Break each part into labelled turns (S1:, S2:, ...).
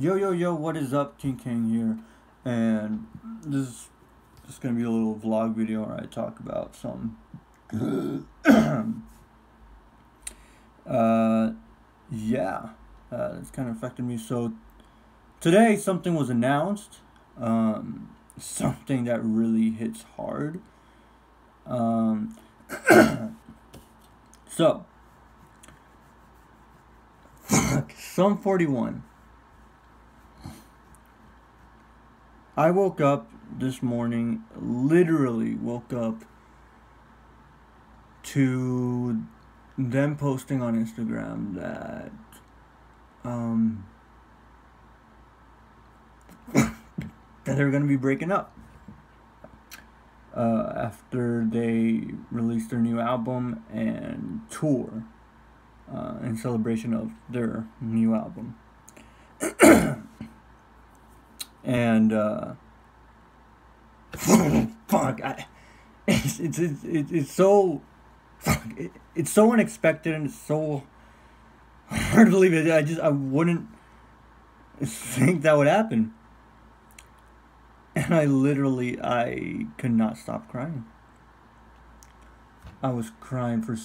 S1: Yo, yo, yo, what is up? King Kang here. And this is just going to be a little vlog video where I talk about some. uh, yeah, uh, it's kind of affected me. So, today something was announced. Um, something that really hits hard. Um, so, Sum 41. I woke up this morning, literally woke up to them posting on Instagram that um that they're going to be breaking up uh, after they released their new album and tour uh, in celebration of their new album. and uh, fuck, I, it's, it's it's it's so fuck, it, it's so unexpected and it's so hard to believe it. I just I wouldn't think that would happen. And I literally I could not stop crying. I was crying for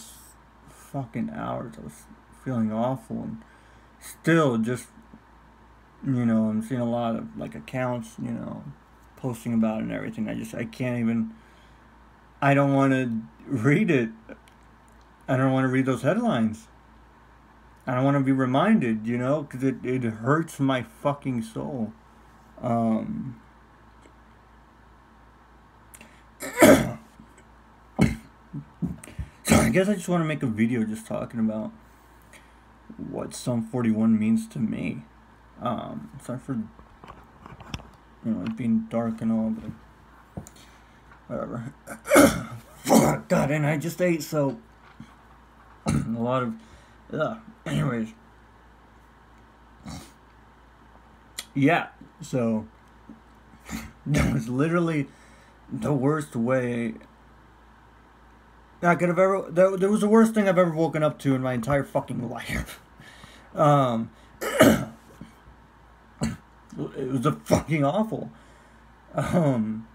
S1: fucking hours. I was feeling awful and still just you know, I'm seeing a lot of like accounts, you know, posting about and everything. I just I can't even I don't want to read it. I don't want to read those headlines. I don't want to be reminded, you know, because it, it hurts my fucking soul. Um, so I guess I just want to make a video just talking about what Sum 41 means to me. Um, sorry for you know it being dark and all, but whatever. God, and I just ate so a lot of. Ugh. Anyways, yeah. So that was literally the worst way I could have ever. That, that was the worst thing I've ever woken up to in my entire fucking life. Um. It was a fucking awful. Um.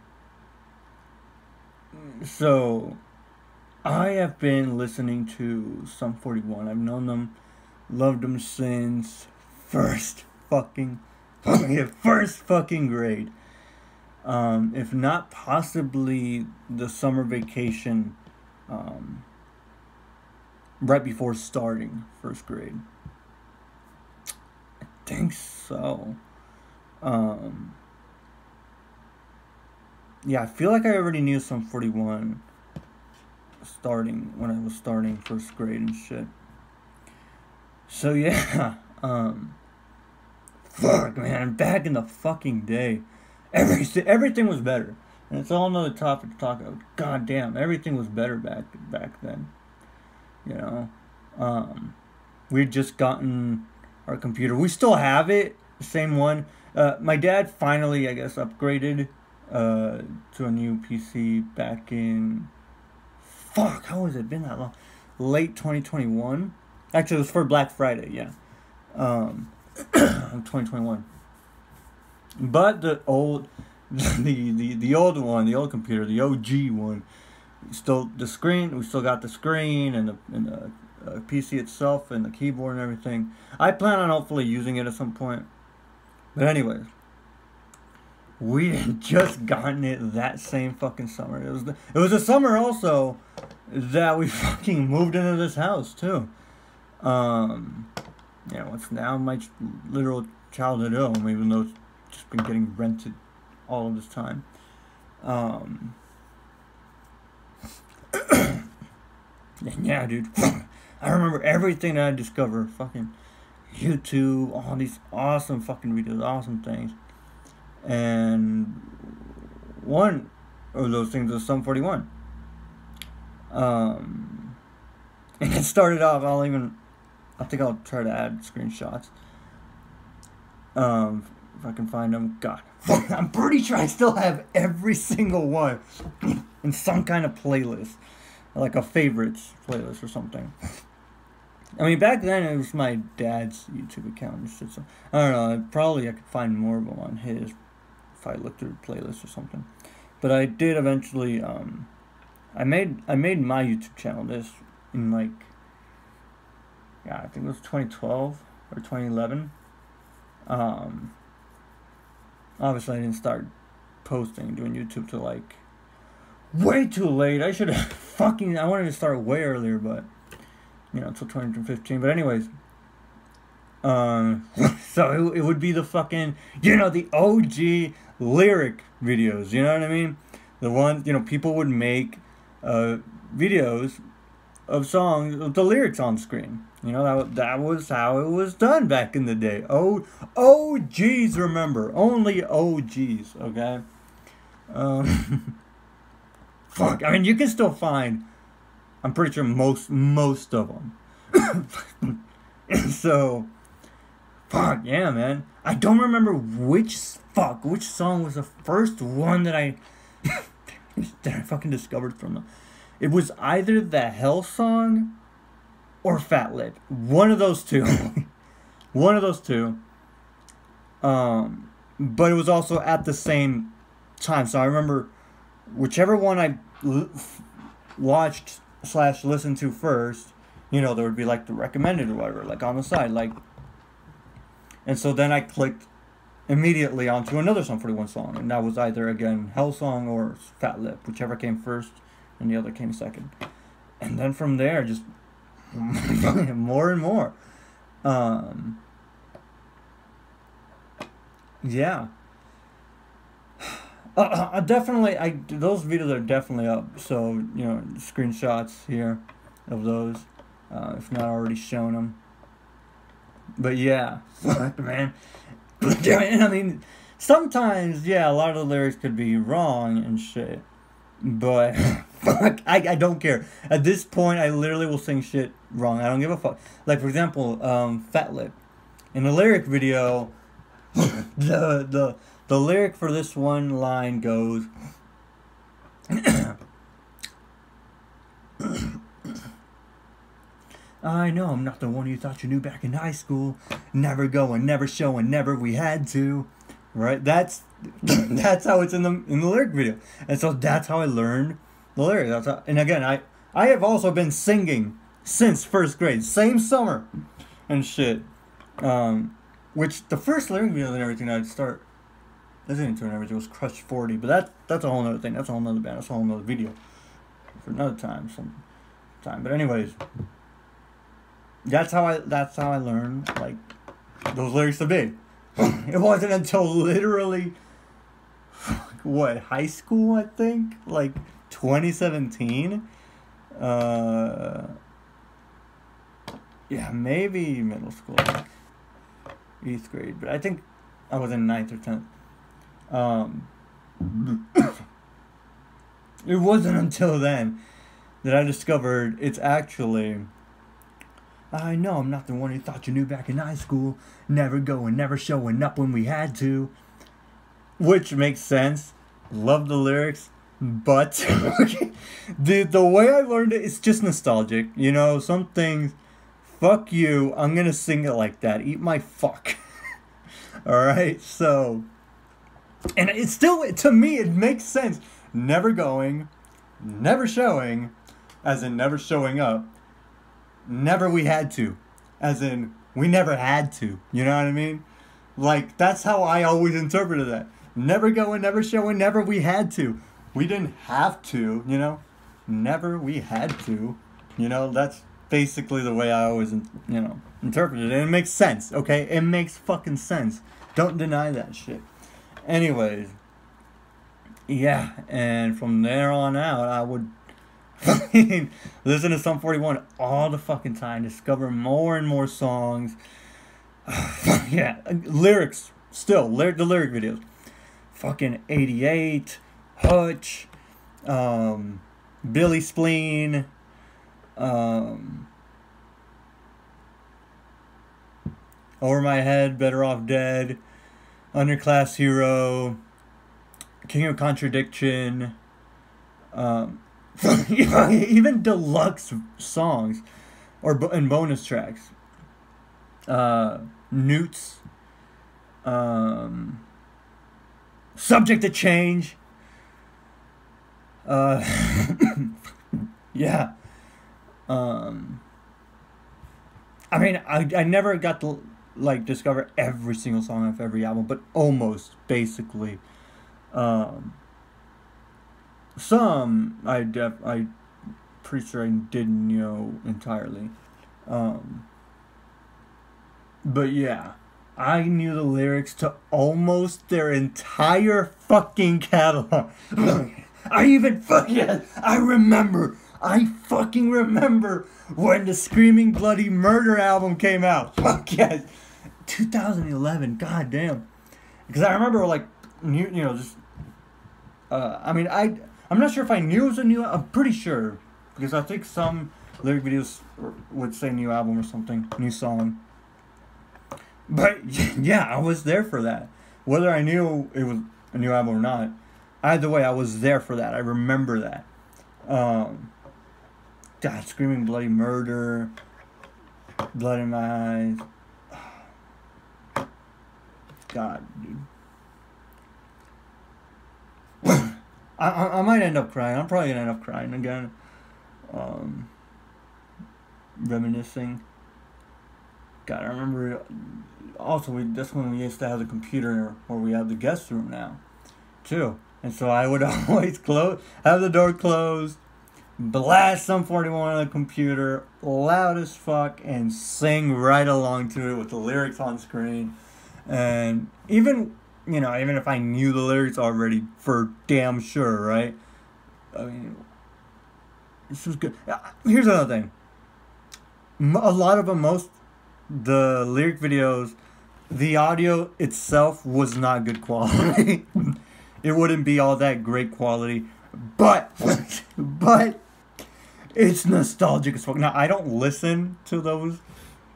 S1: So, I have been listening to Sum 41. I've known them, loved them since first fucking, first fucking grade. Um, if not possibly the summer vacation, um, right before starting first grade. I think so. Um, yeah, I feel like I already knew Sum 41 starting when I was starting first grade and shit. So yeah, um, fuck man, back in the fucking day, everything everything was better, and it's all another topic to talk about. God damn, everything was better back back then. You know, um, we'd just gotten our computer. We still have it, the same one. Uh, my dad finally, I guess, upgraded uh, to a new PC back in. Fuck, how has it been that long? Late 2021. Actually, it was for Black Friday, yeah. Um, 2021. But the old, the, the, the old one, the old computer, the OG one, still the screen, we still got the screen and the, and the uh, PC itself and the keyboard and everything. I plan on hopefully using it at some point. But anyways, we had just gotten it that same fucking summer. It was the, it was a summer also that we fucking moved into this house too. Um, know, it's now my literal childhood home, even though it's just been getting rented all of this time. Um, yeah, dude, I remember everything I discovered. Fucking YouTube, all these awesome fucking videos, awesome things. And one of those things was Sum 41. Um, and it started off, I'll even, I think I'll try to add screenshots. Um, if I can find them. God, I'm pretty sure I still have every single one in some kind of playlist, like a favorites playlist or something. I mean, back then it was my dad's YouTube account. So I don't know. Probably I could find more of them on his if I looked through playlists or something. But I did eventually. Um, I made I made my YouTube channel this in like yeah I think it was 2012 or 2011. Um, obviously I didn't start posting doing YouTube till like way too late. I should have fucking I wanted to start way earlier, but you know, until 2015. But anyways, um, so it, it would be the fucking, you know, the OG lyric videos. You know what I mean? The ones, you know, people would make uh, videos of songs with the lyrics on screen. You know, that, that was how it was done back in the day. Oh, OGs, remember. Only OGs, okay? Um, fuck, I mean, you can still find I'm pretty sure most most of them. so, fuck yeah, man. I don't remember which fuck which song was the first one that I that I fucking discovered from them. It was either the Hell song or Fat Lip. One of those two. one of those two. Um, but it was also at the same time. So I remember whichever one I watched slash listen to first, you know, there would be like the recommended or whatever, like on the side, like. And so then I clicked immediately onto another Sum 41 song, and that was either again Hell Song or Fat Lip, whichever came first, and the other came second. And then from there, just more and more. Um, yeah. Uh, uh, definitely, I those videos are definitely up. So you know, screenshots here of those, uh, if not already shown them. But yeah, man. I mean, sometimes yeah, a lot of the lyrics could be wrong and shit. But fuck, I, I don't care. At this point, I literally will sing shit wrong. I don't give a fuck. Like for example, um, Fat Lip, in the lyric video, the the the lyric for this one line goes I know I'm not the one you thought you knew back in high school. Never going, never showing, never we had to. Right? That's that's how it's in the in the lyric video. And so that's how I learned the lyric. That's how, and again, I I have also been singing since first grade, same summer and shit. Um, which the first lyric video and everything I'd start listening to and everything was Crush 40, but that that's a whole other thing. That's a whole other band. That's a whole other video for another time, some time. But anyways, that's how I that's how I learned like those lyrics to be. it wasn't until literally what high school I think like 2017. Uh, yeah, maybe middle school, eighth grade, but I think I was in ninth or tenth. Um, it wasn't until then that I discovered it's actually. I know I'm not the one who thought you knew back in high school. Never going, never showing up when we had to. Which makes sense. Love the lyrics. But the the way I learned it, it's just nostalgic. You know, some things. Fuck you. I'm gonna sing it like that. Eat my fuck. All right. So and it still, to me, it makes sense. Never going, never showing, as in never showing up. Never we had to, as in we never had to. You know what I mean? Like, that's how I always interpreted that. Never going, never showing, never we had to. We didn't have to, you know? Never we had to. You know, that's basically the way I always, you know, interpreted it. And it makes sense, okay? It makes fucking sense. Don't deny that shit. Anyways, yeah, and from there on out, I would listen to Sum 41 all the fucking time, discover more and more songs. yeah, lyrics, still, lyric, the lyric videos. Fucking 88, Hutch, um, Billy Spleen, um, Over My Head, Better Off Dead. Underclass Hero, King of Contradiction, um, even deluxe songs or and bonus tracks. Uh, Noots. Um, subject to change. Uh, yeah. Um, I mean, I, I never got to like discover every single song of every album, but almost basically. Um, some I def I pretty sure I didn't know entirely. Um, but yeah, I knew the lyrics to almost their entire fucking catalog. I even fucking I remember. I fucking remember when the Screaming Bloody Murder album came out. Fuck yes. 2011. God damn. Because I remember like you, you know just uh, I mean I I'm not sure if I knew it was a new I'm pretty sure because I think some lyric videos would say new album or something, new song. But yeah, I was there for that. Whether I knew it was a new album or not, either way, I was there for that. I remember that. Um, God, screaming bloody murder, blood in my eyes. God, dude. I, I, might end up crying. I'm probably gonna end up crying again. Um, reminiscing. God, I remember. Also, we that's when we used to have the computer where we have the guest room now, too. And so I would always close, have the door closed, blast Sum 41 on the computer, loud as fuck, and sing right along to it with the lyrics on screen. And even, you know, even if I knew the lyrics already for damn sure, right? I mean, this was good. Here's another thing. A lot of them, most, the lyric videos, the audio itself was not good quality. it wouldn't be all that great quality. But, but, it's nostalgic as fuck. Now, I don't listen to those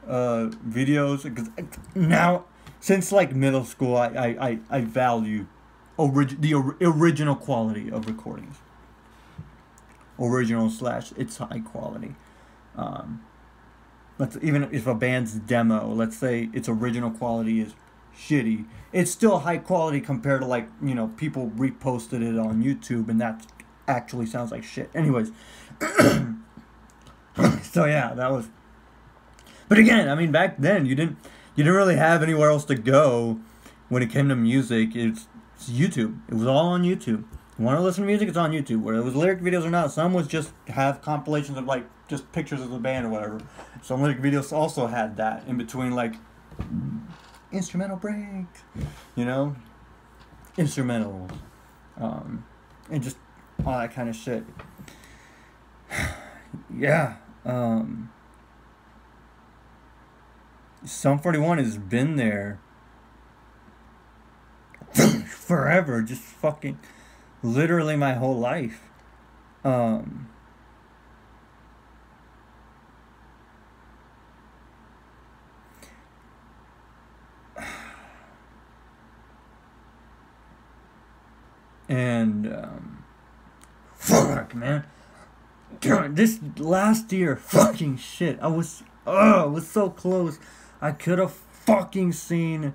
S1: uh, videos because now, since like middle school, I, I, I, I value orig- the or- original quality of recordings. Original slash it's high quality. Um, let's even if a band's demo, let's say its original quality is shitty, it's still high quality compared to like you know people reposted it on YouTube and that actually sounds like shit. Anyways, so yeah, that was. But again, I mean, back then you didn't you didn't really have anywhere else to go when it came to music. It's, it's YouTube. It was all on YouTube. You want to listen to music? It's on YouTube. Whether it was lyric videos or not, some was just have compilations of like just pictures of the band or whatever. Some lyric videos also had that in between like instrumental break, you know, instrumentals, um, and just all that kind of shit. yeah. Um, Sum 41 has been there forever, just fucking literally my whole life. Um, and um, fuck, man. This last year, fucking shit. I was, oh, I was so close. I could have fucking seen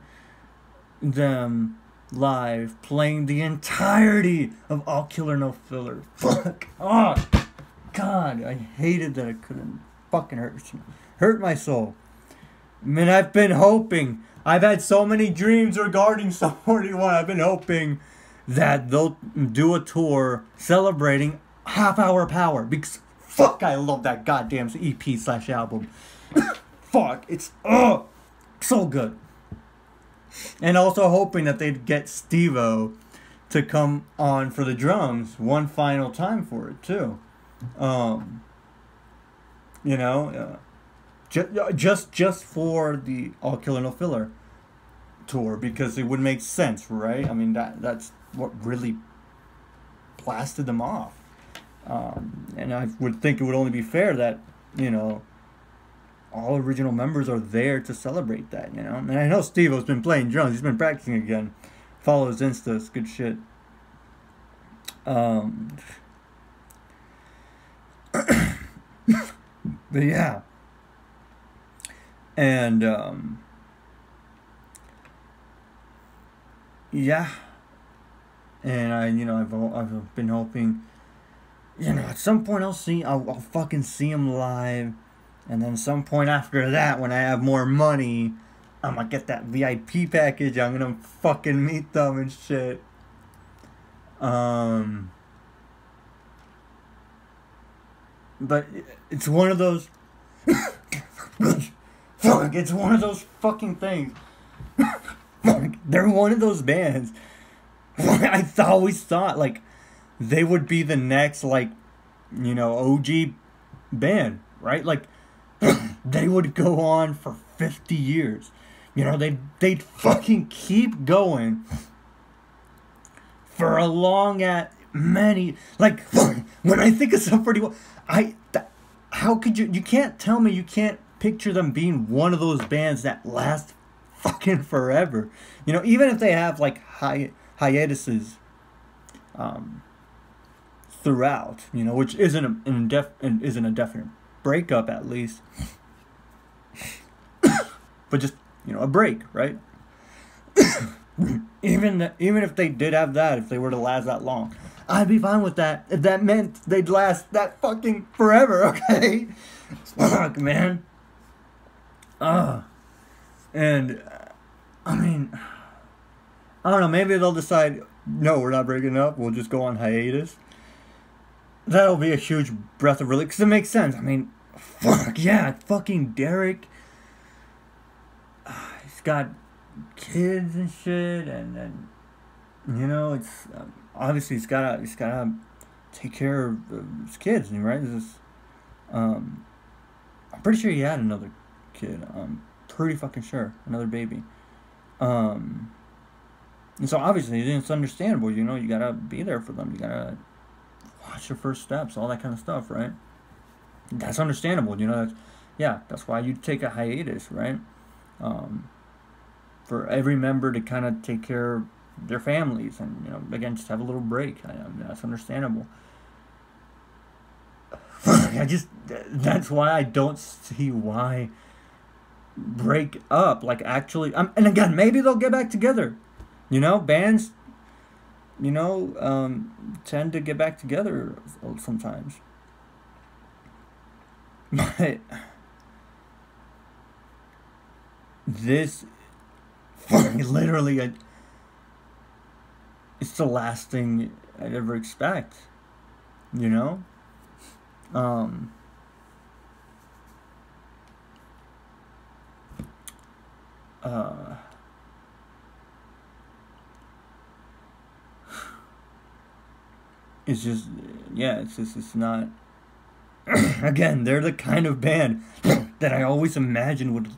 S1: them live playing the entirety of All Killer No Filler. Fuck. Oh, God. I hated that I couldn't fucking hurt, hurt my soul. I mean, I've been hoping. I've had so many dreams regarding Sum 41. I've been hoping that they'll do a tour celebrating Half Hour Power because fuck, I love that goddamn EP slash album. fuck, it's oh so good. And also hoping that they'd get Stevo to come on for the drums one final time for it too. Um, you know, uh, just just just for the All Killer No Filler tour because it would make sense, right? I mean that that's what really blasted them off. Um, and I would think it would only be fair that you know all original members are there to celebrate that. You know, and I know Steve has been playing drums. He's been practicing again. Follow his Insta. It's good shit. Um, but yeah, And um, yeah, and I, you know, I've I've been hoping, you know, at some point I'll see, I'll, I'll fucking see him live, and then some point after that, when I have more money, I'm gonna get that VIP package. I'm gonna fucking meet them and shit. Um, but it's one of those. Fuck, it's one of those fucking things. Fuck, they're one of those bands. I always thought like they would be the next like, you know, OG band, right? Like they would go on for fifty years. You know, they they'd fucking keep going for a long at many like when I think of 41, I how could you you can't tell me you can't picture them being one of those bands that last fucking forever. You know, even if they have like hi- hiatuses um, throughout, you know, which isn't a, an indef- isn't a definite breakup at least. But just, you know, a break, right? even even if they did have that, if they were to last that long, I'd be fine with that. If that meant they'd last that fucking forever, okay? Fuck, man. Uh, and I mean, I don't know. Maybe they'll decide, no, we're not breaking up. We'll just go on hiatus. That'll be a huge breath of relief because it makes sense. I mean, fuck yeah, fucking Deryck. Got kids and shit, and then you know it's um, obviously he's gotta he's gotta take care of his kids, right? This, um, I'm pretty sure he had another kid. I'm pretty fucking sure another baby. Um, and so obviously it's understandable. You know, you gotta be there for them. You gotta watch your first steps, all that kind of stuff, right? That's understandable. You know, that's, yeah, that's why you take a hiatus, right? Um, for every member to kind of take care of their families and you know again just have a little break. I, I mean, that's understandable. I just that's why I don't see why break up like actually um, and again maybe they'll get back together you know bands you know um, tend to get back together sometimes but this literally it's the last thing I'd ever expect you know? Um uh, it's just yeah it's just it's not again they're the kind of band that i always imagined would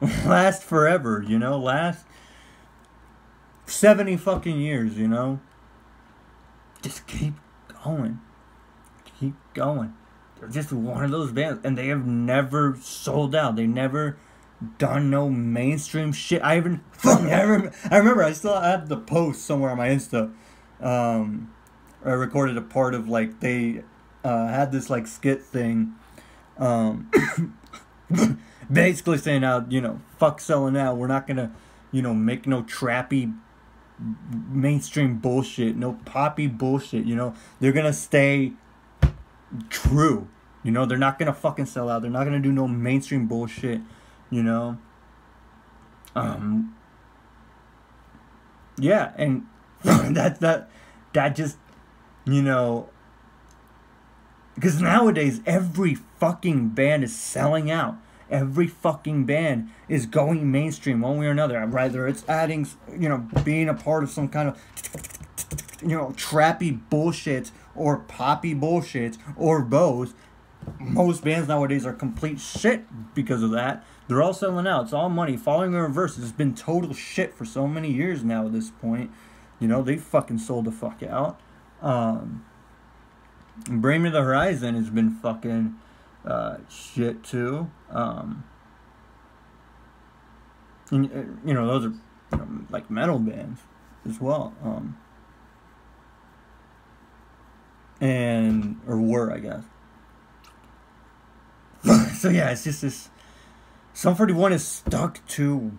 S1: last forever you know last 70 fucking years you know just keep going keep going they're just one of those bands and they have never sold out they never done no mainstream shit. I even I remember, I remember I still have the post somewhere on my Insta. Um, I recorded a part of like they uh, had this like skit thing, um, basically saying out you know fuck selling out. We're not gonna you know make no trappy mainstream bullshit, no poppy bullshit. You know they're gonna stay true. You know they're not gonna fucking sell out. They're not gonna do no mainstream bullshit you know um yeah and that that that just you know because nowadays every fucking band is selling out every fucking band is going mainstream one way or another rather it's adding you know being a part of some kind of you know trappy bullshit or poppy bullshit or both most bands nowadays are complete shit because of that they're all selling out. It's all money. Falling in Reverse has been total shit for so many years now at this point. You know, they fucking sold the fuck out. Um, Bring Me the Horizon has been fucking uh, shit too. Um, and, uh, you know, those are you know, like metal bands as well. Um, and, or were, I guess. so yeah, it's just this Sum 41 is stuck to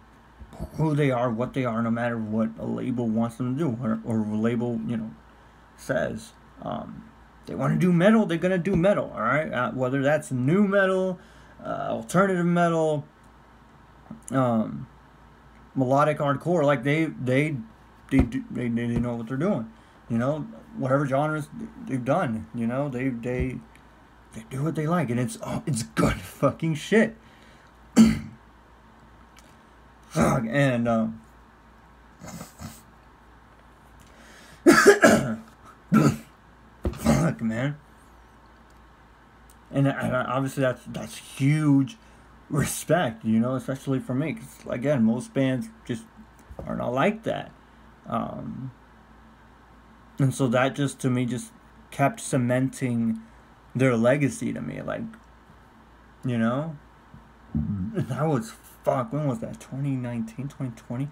S1: who they are, what they are, no matter what a label wants them to do or, or a label, you know, says. Um, they want to do metal, they're gonna do metal. All right, uh, whether that's nu metal, uh, alternative metal, um, melodic hardcore, like they they they, do, they they know what they're doing. You know, whatever genres they've done. You know, they they they do what they like, and it's oh, it's good fucking shit. And um, fuck, man. And, and obviously that's that's huge respect, you know, especially for me. Because again, most bands just are not like that. Um, and so that just to me just kept cementing their legacy to me. Like, you know, that was fuck. When was that? 2019, 2020.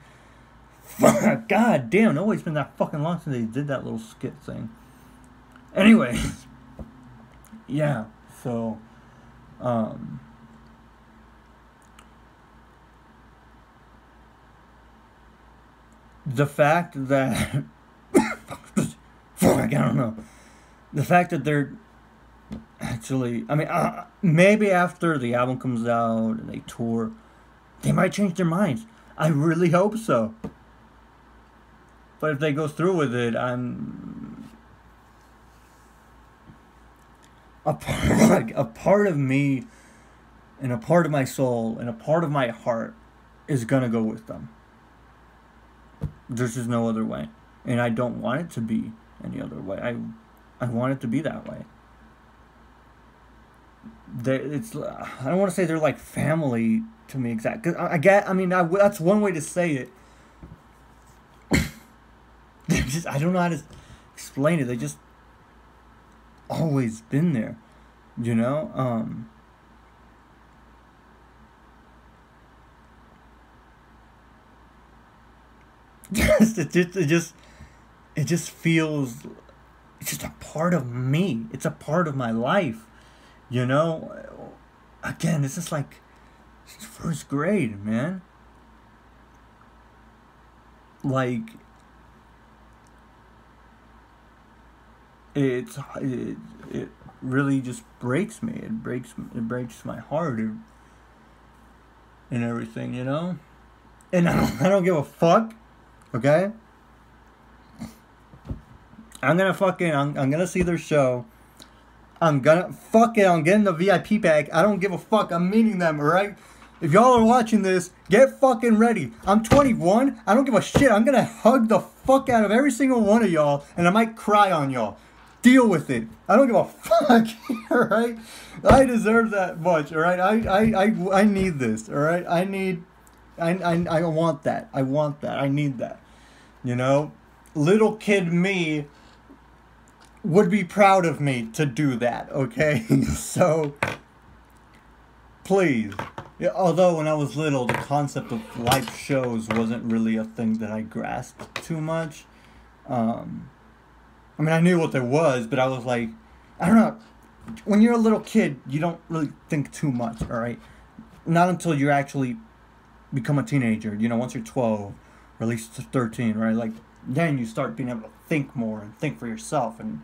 S1: Fuck, god damn! No, it's been that fucking long since they did that little skit thing. Anyway, yeah. So, um, the fact that fuck, I don't know. The fact that they're actually, I mean, uh, maybe after the album comes out and they tour, they might change their minds. I really hope so. But if they go through with it, I'm a part, a part of me and a part of my soul and a part of my heart is gonna go with them. There's just no other way, and I don't want it to be any other way. I, I want it to be that way. They, it's I don't want to say they're like family to me exactly. Cause I, I get. I mean, I, that's one way to say it. just I don't know how to explain it. They just always been there, you know. Um, just it just it just it just feels it's just a part of me. It's a part of my life. You know? Again, this is like first grade, man. Like it's it, it really just breaks me. It breaks it breaks my heart and, and everything, you know? And I don't, I don't give a fuck. Okay? I'm gonna fucking I'm, I'm gonna see their show. I'm gonna fuck it. I'm getting the VIP bag. I don't give a fuck. I'm meeting them. All right. If y'all are watching this, get fucking ready. I'm 21. I don't give a shit. I'm gonna hug the fuck out of every single one of y'all, and I might cry on y'all. Deal with it. I don't give a fuck. all right. I deserve that much. All right. I I I, I need this. All right. I need. I, I I want that. I want that. I need that. You know, little kid me would be proud of me to do that, okay? so, please. Yeah, although when I was little, the concept of live shows wasn't really a thing that I grasped too much. Um, I mean, I knew what there was, but I was like, I don't know. When you're a little kid, you don't really think too much, all right? Not until you actually become a teenager. You know, once you're 12, or at least 13, right? Like, then you start being able to think more and think for yourself and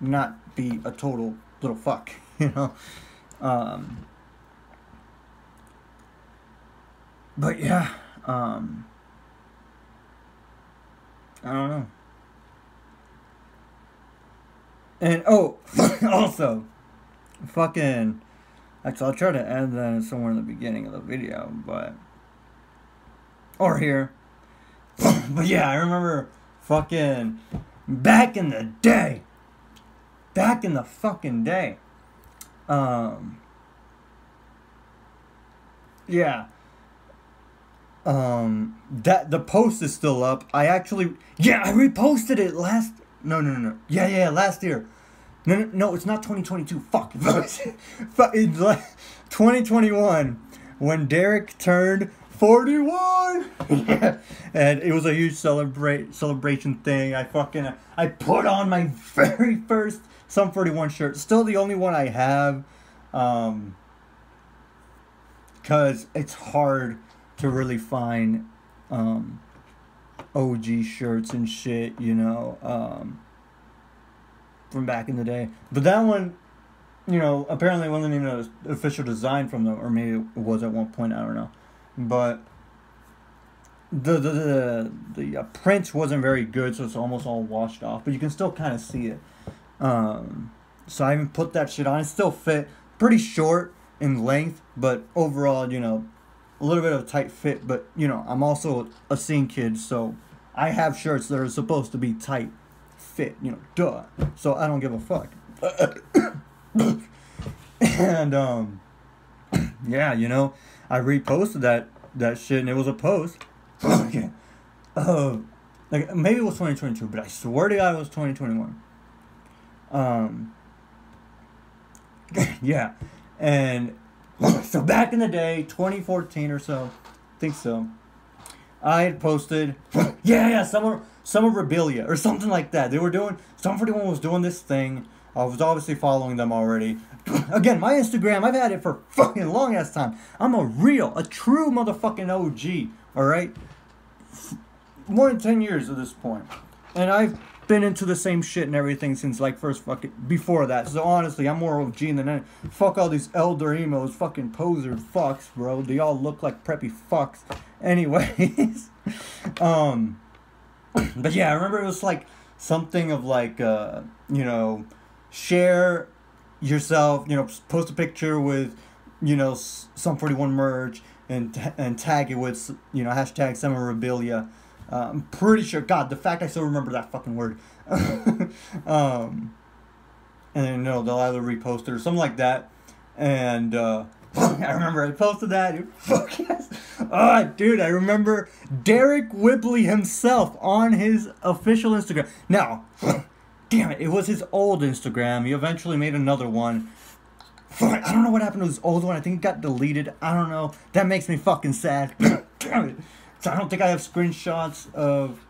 S1: not be a total little fuck, you know. Um, but yeah, um, I don't know. And oh, also, fucking. Actually, I'll try to add that somewhere in the beginning of the video, but or here. but yeah, I remember fucking back in the day. Back in the fucking day. Um Yeah. Um that the post is still up. I actually yeah, I reposted it last no no no no. Yeah, yeah, last year. No, no, no, it's not 2022. Fuck. Fuck. It's like 2021 when Deryck turned 41 and it was a huge celebrate celebration thing i fucking i put on my very first Sum 41 shirt still the only one i have um because it's hard to really find um, OG shirts and shit, you know, um, from back in the day. But that one, you know, apparently wasn't even an official design from them, or maybe it was at one point. I don't know, but the the the, the uh, print wasn't very good, so it's almost all washed off. But you can still kind of see it. Um, so I even put that shit on. It still fit pretty short in length, but overall, you know, a little bit of a tight fit. But you know, I'm also a scene kid, so I have shirts that are supposed to be tight fit. You know, duh. So I don't give a fuck. and um, yeah, you know, I reposted that that shit, and it was a post. okay. Uh, like maybe it was 2022, but I swear to God it was 2021. Um. yeah, and so back in the day, 2014 or so, I think so. I had posted, yeah, yeah, summer summer rebellia or something like that. They were doing, Sum 41 was doing this thing. I was obviously following them already. Again, my Instagram, I've had it for fucking long ass time. I'm a real, a true motherfucking OG. All right, more than ten years at this point, and I've been into the same shit and everything since like first fucking before that. So honestly, I'm more of OG than any. Fuck all these elder emos, fucking poser fucks, bro. They all look like preppy fucks. Anyways, um, but yeah, I remember it was like something of like uh, you know, share yourself, you know, post a picture with, you know, Sum 41 merch and and tag it with you know hashtag summer rebellia. Uh, I'm pretty sure. God, the fact I still remember that fucking word. um, and then you know they'll either repost it or something like that. And uh, I remember I posted that. Fuck yes. Oh, dude, I remember Deryck Whibley himself on his official Instagram. Now, damn it, it was his old Instagram. He eventually made another one. I don't know what happened to his old one. I think it got deleted. I don't know. That makes me fucking sad. damn it. So I don't think I have screenshots of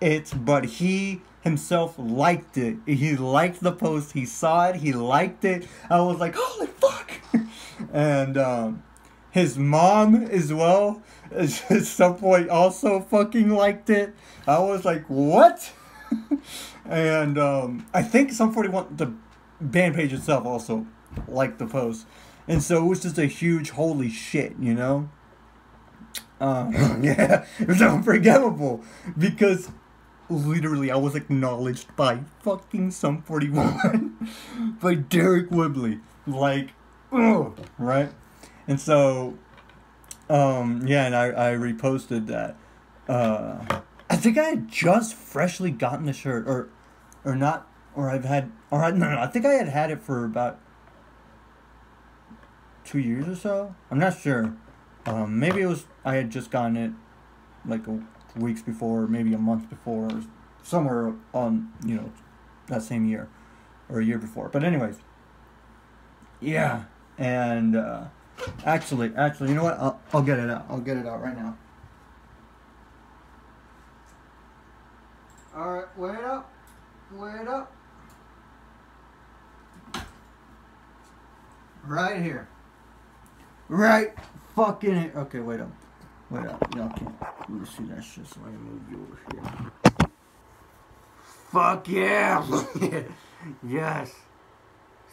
S1: it, but he himself liked it. He liked the post. He saw it. He liked it. I was like, holy fuck. and um, his mom as well at some point also fucking liked it. I was like, what? and um, I think Sum 41, the band page itself also liked the post. And so it was just a huge holy shit, you know? Yeah, it was unforgivable because literally I was acknowledged by fucking Sum 41 by Deryck Whibley. Like, ugh, right? And so, um, yeah, and I, I reposted that. Uh, I think I had just freshly gotten the shirt, or, or not, or I've had, or I, no, no, I think I had had it for about two years or so. I'm not sure. Um, maybe it was I had just gotten it like a, weeks before, maybe a month before, or somewhere on you know that same year or a year before. But anyways, yeah, and uh, actually, actually, you know what? I'll I'll get it out. I'll get it out right now. All right, wait up, wait up. Right here. Right fucking. Okay, wait up. Wait up. Y'all can't see that shit, so I can move you over here. Fuck yeah! yes!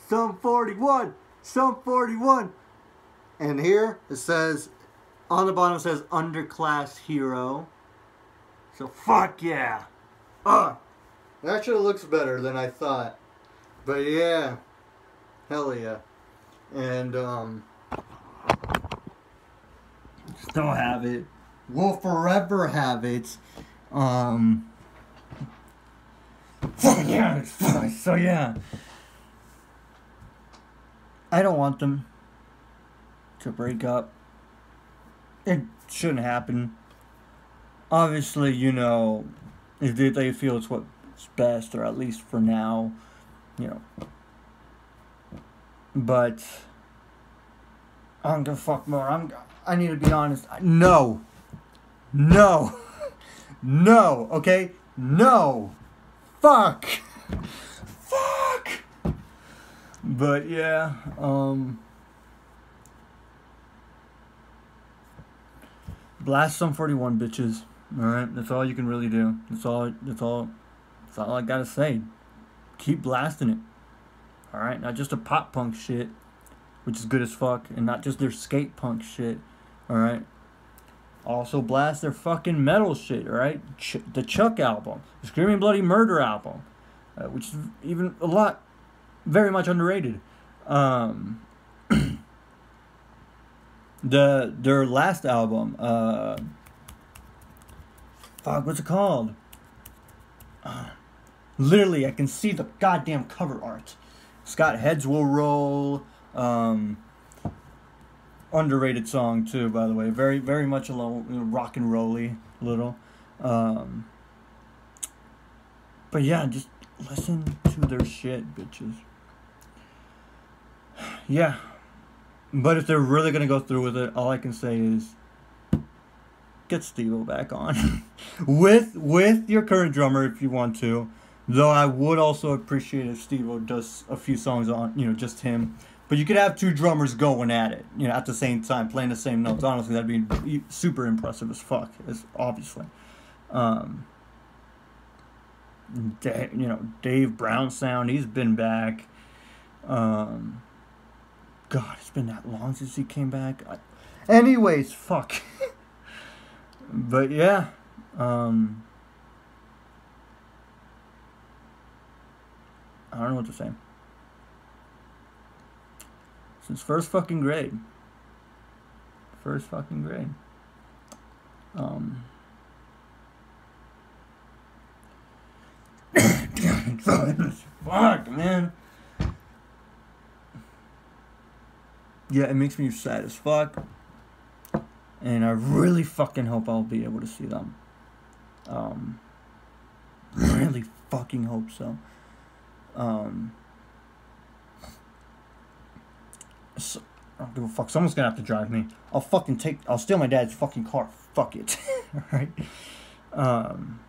S1: Sum 41! Sum 41! And here it says, on the bottom says underclass hero. So fuck yeah! Uh, it actually looks better than I thought. But yeah. Hell yeah. And um still have it. We'll forever have it. Um. So yeah, so yeah. I don't want them to break up. It shouldn't happen. Obviously, you know, if they, they feel it's what's best, or at least for now, you know. But I am gonna fuck more. I'm I need to be honest. No. No. No. Okay? No. Fuck. Fuck. But yeah, um blast Sum 41 bitches. All right, that's all you can really do. That's all. That's all. That's all I gotta say. Keep blasting it. All right, not just a pop punk shit, which is good as fuck, and not just their skate punk shit. All right. Also blast their fucking metal shit. All right, Ch- the Chuck album, the Screaming Bloody Murder album, uh, which is even a lot, very much underrated. Um, the their last album, uh, fuck, what's it called? Literally, I can see the goddamn cover art. Scott Heads Will Roll. Um, underrated song too, by the way. Very, very much a little rock and rolly, little. Um, but yeah, just listen to their shit, bitches. Yeah, but if they're really gonna go through with it, all I can say is get Stevo back on with with your current drummer if you want to. Though I would also appreciate if Stevo does a few songs on, you know, just him. But you could have two drummers going at it, you know, at the same time, playing the same notes. Honestly, that'd be super impressive as fuck, as obviously. Um, you know, Dave Brownsound, he's been back. Um, God, it's been that long since he came back. I, anyways, fuck. but yeah, um, I don't know what to say. Since first fucking grade. First fucking grade. Um. Fuck, man. Yeah, it makes me sad as fuck. And I really fucking hope I'll be able to see them. Um, really fucking hope so. Um, so, I don't give a fuck. Someone's gonna have to drive me. I'll fucking take. I'll steal my dad's fucking car. Fuck it. Alright. Um.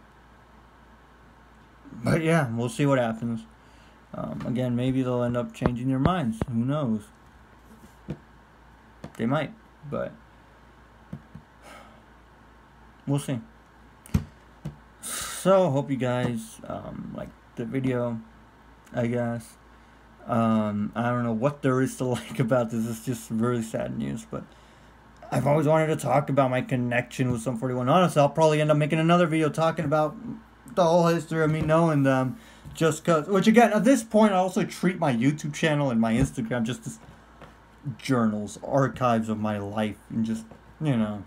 S1: But yeah, we'll see what happens. Um, again, maybe they'll end up changing their minds. Who knows? They might, but we'll see. So, hope you guys um, like the video. I guess. Um, I don't know what there is to like about this. It's just really sad news, but I've always wanted to talk about my connection with Sum 41. Honestly, I'll probably end up making another video talking about the whole history of me knowing them. Just cause, which again, at this point, I also treat my YouTube channel and my Instagram just as journals, archives of my life, and just, you know,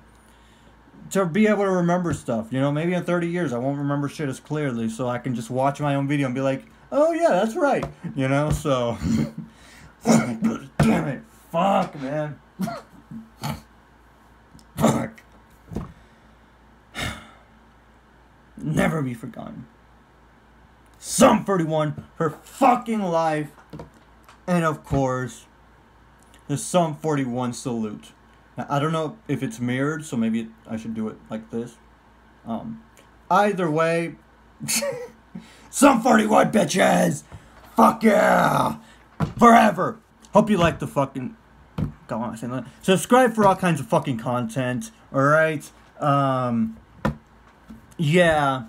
S1: to be able to remember stuff. You know, maybe in 30 years, I won't remember shit as clearly, so I can just watch my own video and be like, oh yeah, that's right. You know, so. Damn it. Fuck, man. Fuck. Never be forgotten. Sum 41, her fucking life. And of course, the Sum 41 salute. Now, I don't know if it's mirrored, so maybe I should do it like this. Um, either way. Sum 41 bitches! Fuck yeah! Forever! Hope you like the fucking. Go on, that. Subscribe for all kinds of fucking content, alright? Um. Yeah.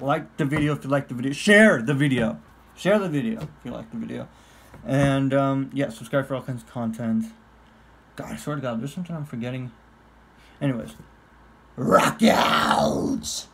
S1: Like the video if you like the video. Share the video. Share the video if you like the video. And, um, yeah, subscribe for all kinds of content. God, I swear to God, there's something I'm forgetting. Anyways. Rock out!